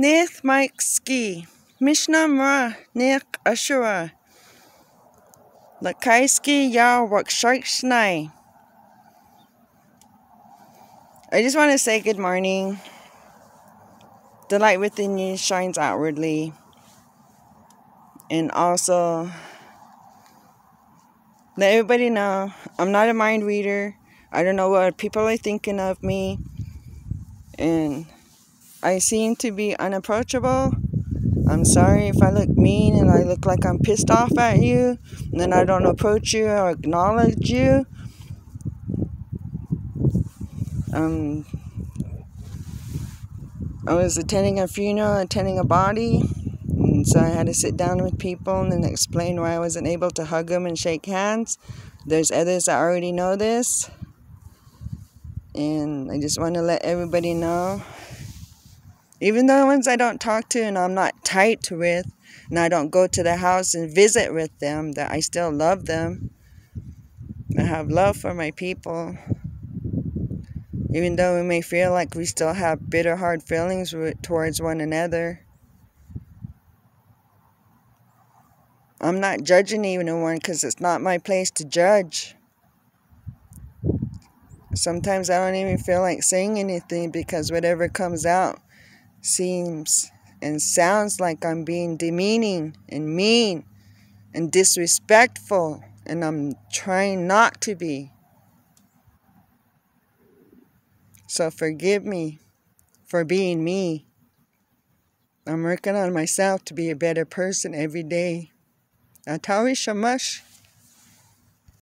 Nith Mike Ski, Mishnamra, Nik Ashura, Lakaiski Ya Waksharkshnai. I just want to say good morning. The light within you shines outwardly. And also, let everybody know I'm not a mind reader. I don't know what people are thinking of me. And I seem to be unapproachable. I'm sorry if I look mean and I look like I'm pissed off at you, and then I don't approach you or acknowledge you. Um, I was attending a funeral, attending a body, and so I had to sit down with people and then explain why I wasn't able to hug them and shake hands. There's others that already know this, and I just want to let everybody know even the ones I don't talk to and I'm not tight with, and I don't go to the house and visit with them, that I still love them. I have love for my people. Even though we may feel like we still have bitter, hard feelings towards one another. I'm not judging anyone because it's not my place to judge. Sometimes I don't even feel like saying anything because whatever comes out seems and sounds like I'm being demeaning and mean and disrespectful, and I'm trying not to be. So forgive me for being me. I'm working on myself to be a better person every day. Atawi Shamash.